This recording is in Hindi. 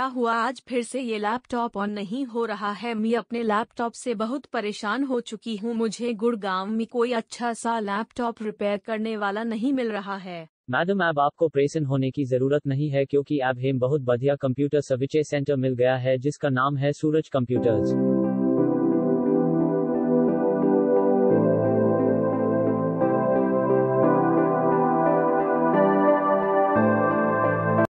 क्या हुआ? आज फिर से ये लैपटॉप ऑन नहीं हो रहा है। मैं अपने लैपटॉप से बहुत परेशान हो चुकी हूँ। मुझे गुड़गांव में कोई अच्छा सा लैपटॉप रिपेयर करने वाला नहीं मिल रहा है। मैडम, अब आपको प्रेसन होने की ज़रूरत नहीं है क्योंकि अब हेम बहुत बढ़िया कंप्यूटर सर्विचे सेंटर मिल गया है, जिसका नाम है सूरज कंप्यूटर्स